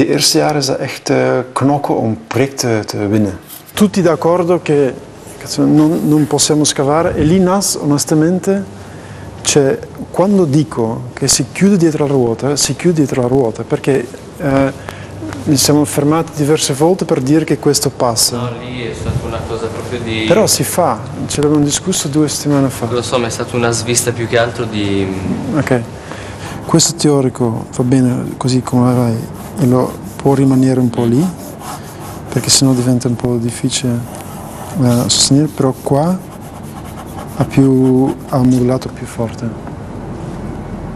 De eerste jaren is dat echt uh, knokken om projecten te winnen. Tutti d'accordo che non, non possiamo scavare e lì nas onestamente cioè, quando dico che si chiude dietro la ruota, si chiude dietro la ruota perché eh, mi siamo fermati diverse volte per dire che questo passa. No, lì è stata una cosa proprio di... Però si fa, ce l'abbiamo discusso due settimane fa. Lo so, ma è stata una svista più che altro di... Ok. Questo teorico va bene così come vai e lo può rimanere un po' lì, perché sennò diventa un po' difficile da sostenere, però qua ha, più, ha un modulato più forte.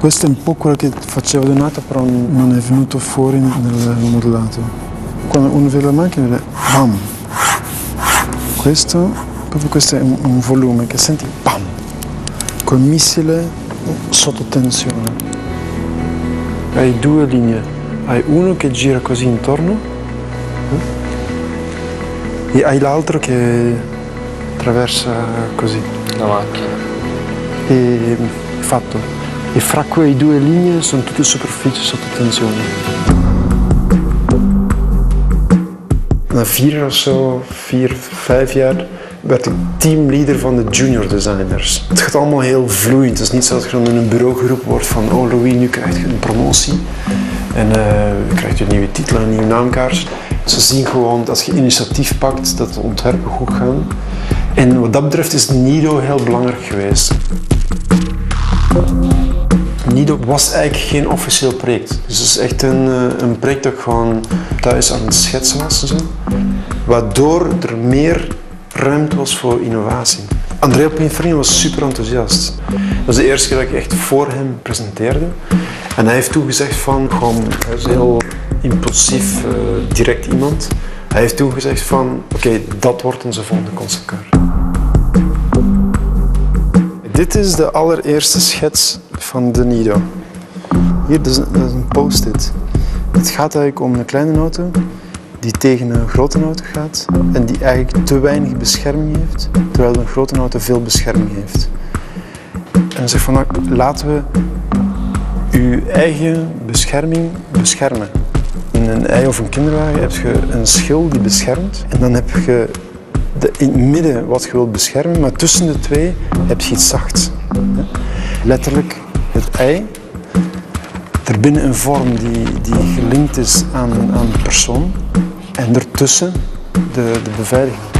Questo è un po' quello che faceva Donato, però non è venuto fuori nel modulato. Quando uno vede la macchina vede bam. Questo, proprio questo è un, un volume che senti bam, col missile sotto tensione. Hai due linee, hai uno che gira così intorno eh, e hai l'altro che attraversa così. La macchina. E fatto e fra quei due linee sono tutte superfici sotto tensione. Na vier of zo, vier, vijf jaar, werd ik teamleader van de junior designers. Het gaat allemaal heel vloeiend. Het is niet zo dat je dan in een bureau geroepen wordt van oh Louis, nu krijg je een promotie. En uh, krijg je nieuwe titel en nieuwe naamkaart. Ze zien gewoon dat als je initiatief pakt, dat de ontwerpen goed gaan. En wat dat betreft is Nido heel belangrijk geweest. Nido was eigenlijk geen officieel project. Dus het is echt een, eh, een project dat ik gewoon thuis aan het schetsen was en zo. Waardoor er meer ruimte was voor innovatie. Andrea Pinfrini was super enthousiast. Dat was de eerste keer dat ik echt voor hem presenteerde. En hij heeft toen gezegd van, gewoon, hij is heel impulsief, uh, direct iemand. Hij heeft toen gezegd van, oké, dat wordt onze volgende conceptcar. Dit is de allereerste schets van de Nido. Hier, dat is, een post-it. Het gaat eigenlijk om een kleine auto die tegen een grote auto gaat en die eigenlijk te weinig bescherming heeft, terwijl een grote auto veel bescherming heeft. En zegt van, nou, laten we uw eigen bescherming beschermen. In een ei of een kinderwagen heb je een schil die beschermt en dan heb je de, in het midden wat je wilt beschermen, maar tussen de twee heb je iets zachts. Letterlijk het ei, erbinnen een vorm die, die gelinkt is aan, aan de persoon en ertussen de, de beveiliging.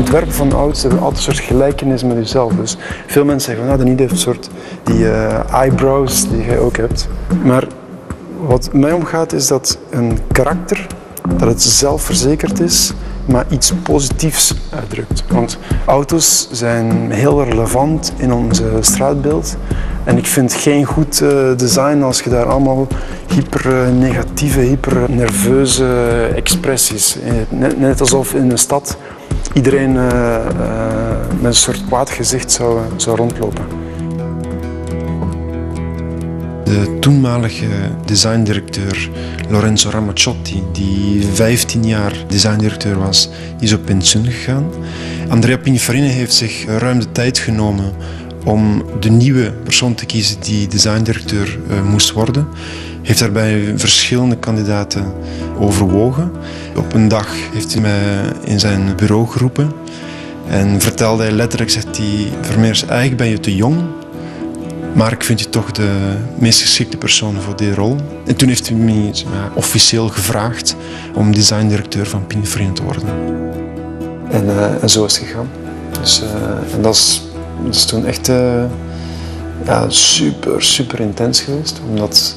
Ontwerpen van auto's hebben altijd een soort gelijkenis met jezelf. Dus veel mensen zeggen, nou, niet heeft een soort die uh, eyebrows die jij ook hebt. Maar wat mij omgaat is dat een karakter dat het zelfverzekerd is, maar iets positiefs uitdrukt. Want auto's zijn heel relevant in ons straatbeeld. En ik vind geen goed eh, design als je daar allemaal hyper negatieve, hyper nerveuze expressies. Eh, net alsof in een stad iedereen uh, met een soort kwaad gezicht zou, rondlopen. De toenmalige designdirecteur Lorenzo Ramacciotti, die 15 jaar designdirecteur was, is op pensioen gegaan. Andrea Pininfarina heeft zich ruim de tijd genomen om de nieuwe persoon te kiezen die designdirecteur uh, moest worden. Heeft daarbij verschillende kandidaten overwogen. Op een dag heeft hij mij in zijn bureau geroepen en vertelde hij letterlijk, zegt hij, Vermeers, eigenlijk ben je te jong maar ik vind je toch de meest geschikte persoon voor die rol. En toen heeft hij me officieel gevraagd om designdirecteur van Pininfarina te worden. En, uh, en, zo is het gegaan. Dus, uh, en dat is, toen echt uh, ja, super, super intens geweest. Omdat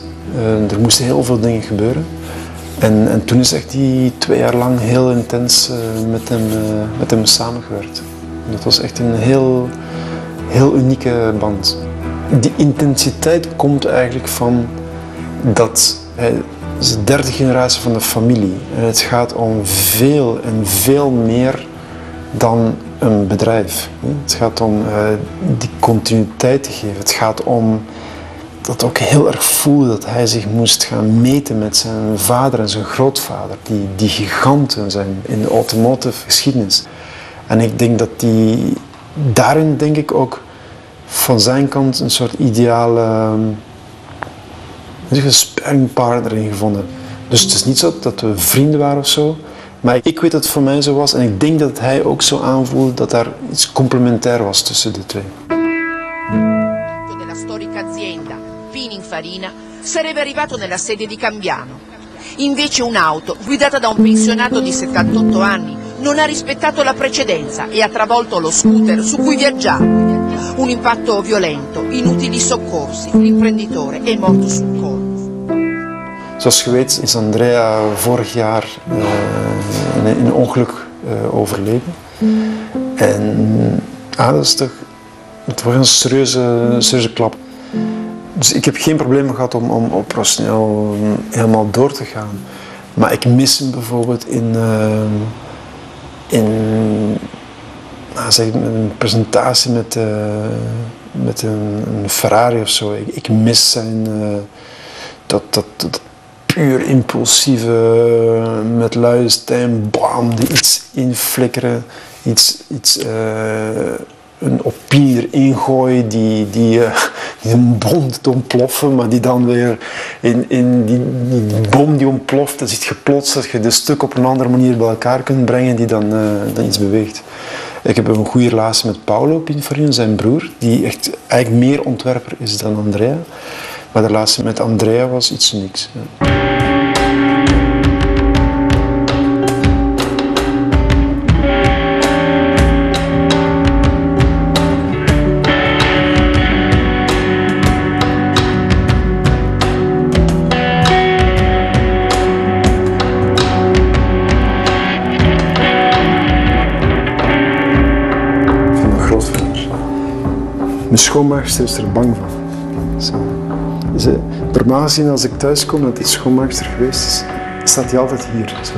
er moesten heel veel dingen gebeuren. En, en toen is echt die twee jaar lang heel intens met, hem, met hem samengewerkt. dat was echt een heel, heel unieke band die intensiteit komt eigenlijk van dat het is de derde generatie van de familie. En het gaat om veel en veel meer dan een bedrijf. Het gaat om die continuïteit te geven. Het gaat om dat ook heel erg voelde dat hij zich moest gaan meten met zijn vader en zijn grootvader, die, die giganten zijn in de automotive geschiedenis. En ik denk dat die daarin denk ik ook van zijn kant een soort ideale, een sparringpartner in gevonden. Dus het is niet zo dat we vrienden waren of zo. Maar ik weet dat het voor mij zo was en ik denk dat hij ook zo aanvoelde dat daar iets complementair was tussen de twee. Pininfarina sarebbe arrivato nella sede di Cambiano. Invece un'auto guidata da un pensionato di 78 anni non ha rispettato la precedenza e ha travolto lo scooter su cui viaggiava. Un impatto violento, inutili soccorsi, l'imprenditore è morto sul colpo. Zoals je weet is Andrea vorig jaar eh, in een ongeluk eh, overleden. En ah, dat is toch, het was een serieuze, serieuze klap. Dus ik heb geen probleem gehad om, om operationeel helemaal door te gaan. Maar ik mis hem bijvoorbeeld in, eh, in nou, zeg, een presentatie met, eh, met een, een Ferrari of zo. Ik, ik mis zijn eh, dat, dat, dat puur impulsieve, met luie stem, bam, die iets inflikkeren, iets, iets, een opinie erin gooien die, die, een bom doet ontploffen, maar die dan weer in, in die, bom die ontploft, dan ziet je plots dat je de stuk op een andere manier bij elkaar kunt brengen die dan, eh, dan iets beweegt. Ik heb een goede relatie met Paolo Pinfarino, zijn broer, die echt eigenlijk meer ontwerper is dan Andrea. Maar de relatie met Andrea was iets unieks. ja. Schoonmaakster is er bang van. Ze, normaal gezien als ik thuis kom dat die schoonmaakster geweest is, staat hij altijd hier. Zo.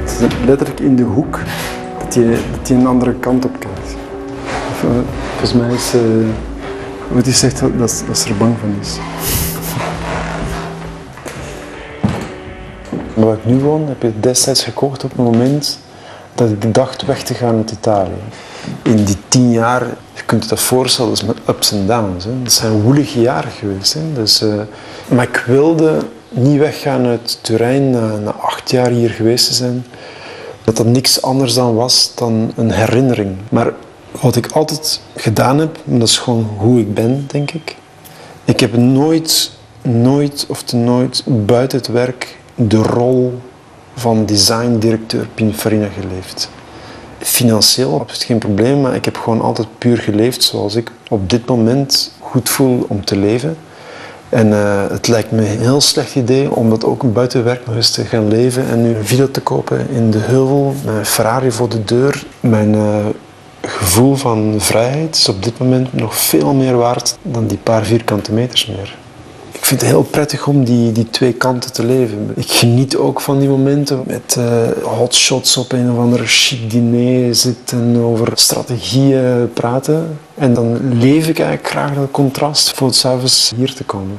Het is letterlijk in de hoek dat hij, dat hij een andere kant op kijkt. Of, eh, volgens mij is, eh, hoe hij zegt dat, dat, dat ze er bang van is. Waar ik nu woon, heb ik destijds gekocht op het moment dat ik dacht weg te gaan uit Italië. In die tien jaar, je kunt je dat voorstellen, dat is met ups en downs. Hè. Dat zijn woelige jaren geweest. Hè. Dus, eh, maar ik wilde niet weggaan uit Turijn na, na acht jaar hier geweest te zijn. Dat dat niks anders dan was dan een herinnering. Maar wat ik altijd gedaan heb, en dat is gewoon hoe ik ben, denk ik. Ik heb nooit, nooit of te nooit buiten het werk de rol van designdirecteur Pininfarina geleefd. Financieel absoluut geen probleem, maar ik heb gewoon altijd puur geleefd zoals ik op dit moment goed voel om te leven. En eh, het lijkt me een heel slecht idee om dat ook buiten werk nog eens te gaan leven en nu een villa te kopen in de heuvel, een Ferrari voor de deur. Mijn eh, gevoel van vrijheid is op dit moment nog veel meer waard dan die paar vierkante meters meer. Ik vind het heel prettig om die, die twee kanten te leven. Ik geniet ook van die momenten met eh, hotshots op een of andere chic diner zitten en over strategieën praten. En dan leef ik eigenlijk graag dat contrast voor het s'avonds hier te komen.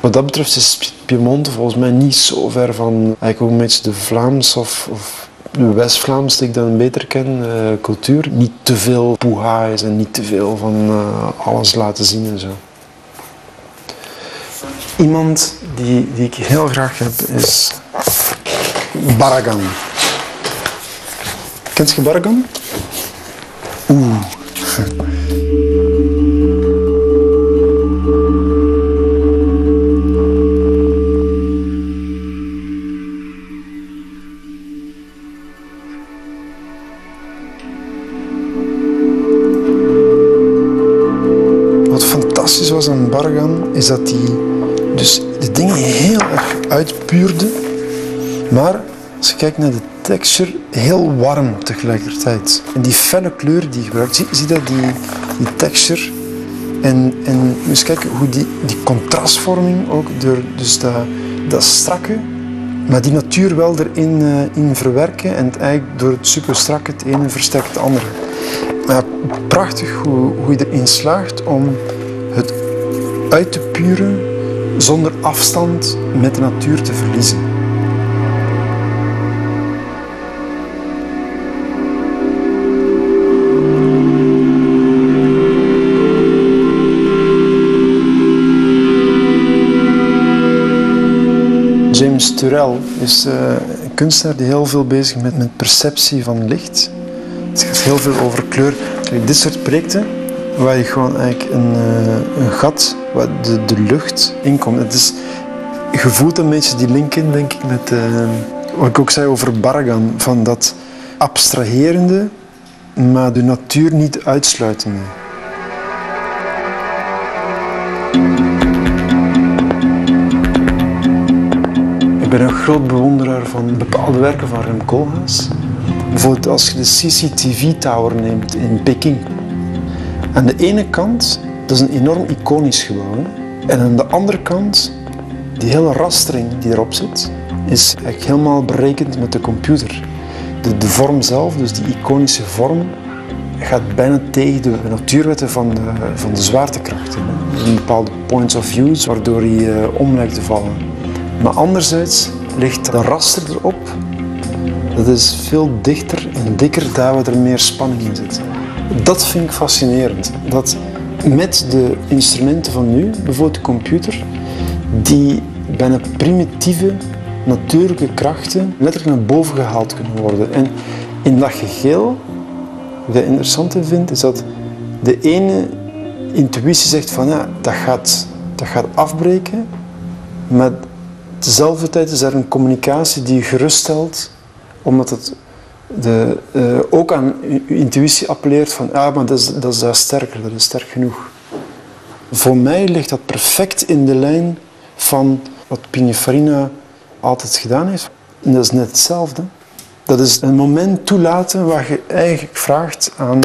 Wat dat betreft is Piemonte volgens mij niet zo ver van eigenlijk ook een beetje de Vlaams of, of de West-Vlaams, die ik dan beter ken, eh, cultuur. Niet te veel poeha's en niet te veel van eh, alles laten zien en zo. Iemand die, die ik heel graag heb is Barragan. Kent je Barragan? Oeh. Wat fantastisch was aan Barragan is dat dus de dingen heel erg uitpuurde, maar als je kijkt naar de texture, heel warm tegelijkertijd. En die felle kleur die je gebruikt, zie, zie dat die, die texture en, en dus kijken hoe die, die contrastvorming ook door dus dat, strakke, maar die natuur wel erin eh, in verwerken en het eigenlijk door het super strakke het ene versterkt het andere. Maar prachtig hoe, hoe je erin slaagt om het uit te puren zonder afstand met de natuur te verliezen. James Turrell is eh, een kunstenaar die heel veel bezig is met, met perceptie van licht. Het gaat heel veel over kleur. Dit soort projecten waar je gewoon eigenlijk een, eh, een gat waar de, de lucht in komt. Het is, je voelt een beetje die link in, denk ik, met eh, wat ik ook zei over Barragan. Van dat abstraherende, maar de natuur niet uitsluitende. Ik ben een groot bewonderaar van bepaalde werken van Rem Koolhaas. Bijvoorbeeld als je de CCTV Tower neemt in Peking. Aan de ene kant, dat is een enorm iconisch gebouw. En aan de andere kant, die hele rastering die erop zit, is eigenlijk helemaal berekend met de computer. De, de vorm zelf, dus die iconische vorm, gaat bijna tegen de natuurwetten van de, van de zwaartekracht. zijn bepaalde points of view waardoor hij eh, om lijkt te vallen. Maar anderzijds ligt de raster erop. Dat is veel dichter en dikker daar waar er meer spanning in zit. Dat vind ik fascinerend. Dat met de instrumenten van nu, bijvoorbeeld de computer, die bijna primitieve natuurlijke krachten letterlijk naar boven gehaald kunnen worden. En in dat geheel, wat ik interessant vind, is dat de ene intuïtie zegt van ja, dat gaat, dat gaat afbreken, maar tezelfde tijd is er een communicatie die je geruststelt, omdat het de, eh, ook aan intuïtie appelleert van ah, maar dat is, dat is daar sterker, dat is sterk genoeg. Voor mij ligt dat perfect in de lijn van wat Pininfarina altijd gedaan heeft. En dat is net hetzelfde. Dat is een moment toelaten waar je eigenlijk vraagt aan,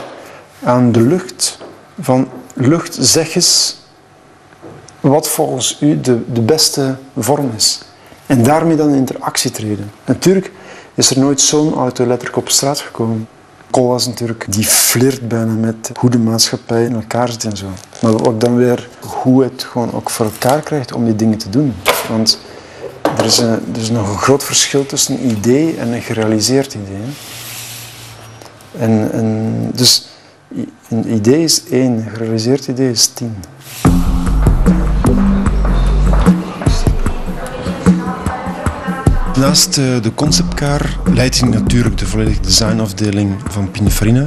aan de lucht, van lucht zeg eens wat volgens u de, de beste vorm is. En daarmee dan in interactie treden. Natuurlijk is er nooit zo'n auto letterlijk op straat gekomen. Kool was natuurlijk, die flirt bijna met hoe de maatschappij in elkaar zit en zo. Maar ook dan weer hoe het gewoon ook voor elkaar krijgt om die dingen te doen. Want er is, er is nog een groot verschil tussen een idee en een gerealiseerd idee. En, en dus een idee is één, een gerealiseerd idee is tien. Naast eh, de conceptcar leidt ik natuurlijk de volledige designafdeling van Pininfarina.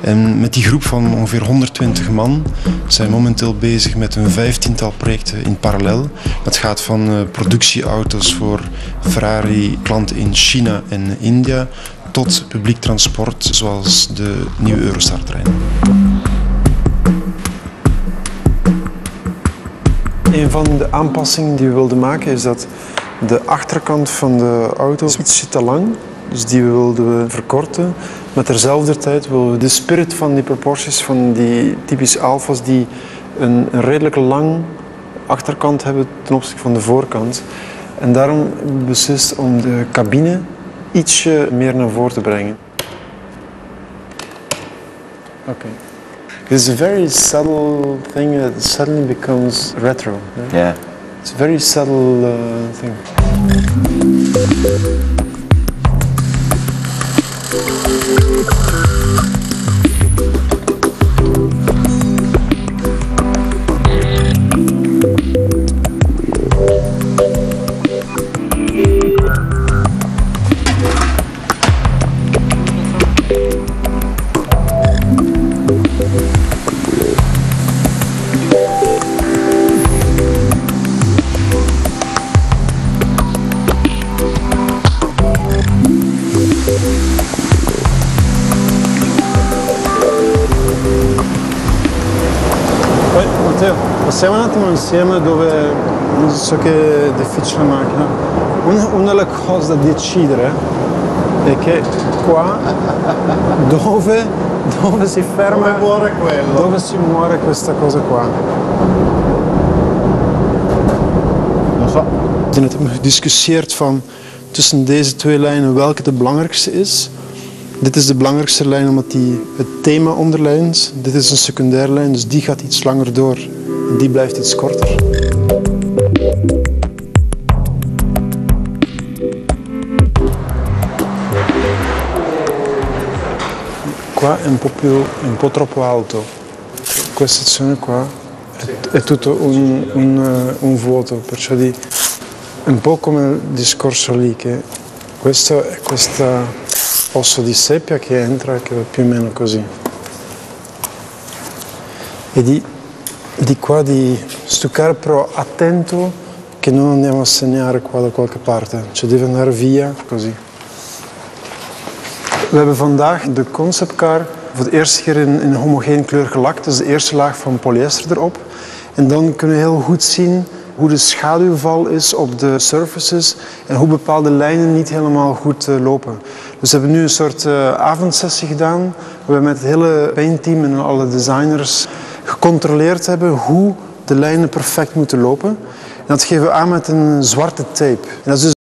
En met die groep van ongeveer 120 man zijn we momenteel bezig met een vijftiental projecten in parallel. Dat gaat van eh, productieauto's voor Ferrari-klanten in China en India tot publiek transport zoals de nieuwe Eurostar-trein. Een van de aanpassingen die we wilden maken is dat de achterkant van de auto is ietsje te lang. Dus die wilden we verkorten. Maar terzelfde tijd willen we de spirit van die proporties van die typische alfa's die een, een redelijk lang achterkant hebben ten opzichte van de voorkant. En daarom beslist om de cabine ietsje meer naar voren te brengen. Oké. It's a very subtle thing that suddenly becomes retro. Yeah. It's a very subtle uh, thing. Insieme dove so che è difficile la macchina. Una, una delle cose da decidere è che qua dove, dove si ferma Dove muore quello? dove si muore questa cosa qua. Non so. We net hebben gediscussieerd van tussen deze twee lijnen welke de belangrijkste is. Dit is de belangrijkste lijn omdat die het thema onderlijnt. Dit is een secundaire lijn, dus die gaat iets langer door. Die blijft iets korter. Qua è un po' più, un po' troppo alto. Questa sezione qua è, è tutto un, un, eh, un vuoto, perciò di un po' come il discorso lì, che questo è questa osso di seppia che entra, che va più o meno così. E di, di qua di stuccare però attento che non andiamo a segnare qua da qualche parte, cioè deve via. We hebben vandaag de conceptcar voor de eerste keer in, in homogeen kleur gelakt. Dus de eerste laag van polyester erop. En dan kunnen we heel goed zien hoe de schaduwval is op de surfaces en hoe bepaalde lijnen niet helemaal goed uh, lopen. Dus we hebben nu een soort uh, avondsessie gedaan we met het hele paintteam en alle designers gecontroleerd hebben hoe de lijnen perfect moeten lopen. En dat geven we aan met een zwarte tape. En dat is dus